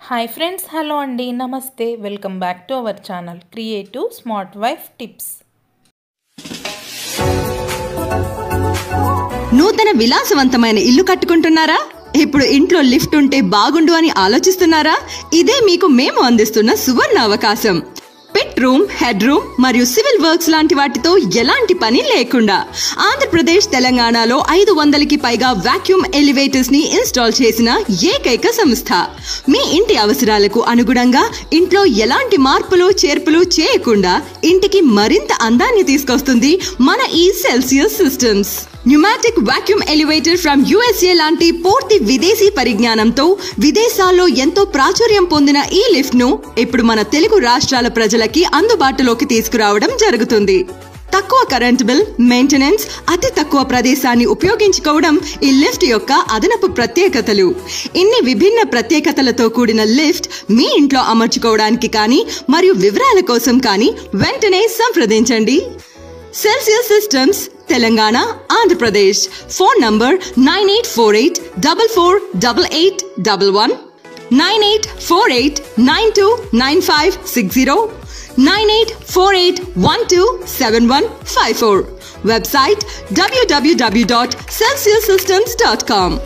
Hi friends hello అండి నమస్తే. Welcome back to our channel creative smart wife tips నూతన విలాసవంతమైన ఇల్లు కట్టుకుంటున్నారా? ఇప్పుడు ఇంట్లో లిఫ్ట్ ఉంటే బాగుండు అని ఆలోచిస్తున్నారా? ఇదే మీకు మేము అందిస్తున్న సువర్ణ అవకాశం. రూమ్ హెడ్ రూమ్ మరియు సివిల్ వర్క్స్ లాంటి వాటితో ఎలాంటి పని లేకుండా ఆంధ్రప్రదేశ్ తెలంగాణలో ఐదు వందలకి పైగా వాక్యూమ్ ఎలివేటర్స్ని ఇన్స్టాల్ చేసిన ఏకైక సంస్థ. మీ ఇంటి అవసరాలకు అనుగుణంగా ఇంట్లో ఎలాంటి మార్పులు చేర్పులు చేయకుండా ఇంటికి మరింత అందాన్ని తీసుకొస్తుంది మన ఈ Celsius systems. Pneumatic vacuum elevator from USA లాంటి పూర్తి విదేశీ పరిజ్ఞానంతో విదేశాల్లో ఎంతో ప్రాచుర్యం పొందిన ఈ లిఫ్ట్ను ఇప్పుడు మన తెలుగు రాష్ట్రాల ప్రజలకి అందుబాటులోకి తీసుకురావడం జరుగుతుంది. తక్కువ కరెంట్ బిల్ మెయింటెనెన్స్ అతి తక్కువ ప్రదేశాన్ని ఉపయోగించుకోవడం ఈ లిఫ్ట్ యొక్క అదనపు ప్రత్యేకతలు. ఇన్ని విభిన్న ప్రత్యేకతలతో కూడిన లిఫ్ట్ మీ ఇంట్లో అమర్చుకోవడానికి కానీ మరియు వివరాల కోసం కానీ వెంటనే సంప్రదించండి. Celsius systems Telangana Andhra Pradesh phone number nine eight four eight double four double eight double one nine eight four eight nine two nine five six zero nine eight four eight one two seven one five four website W W W dot Celsius dot com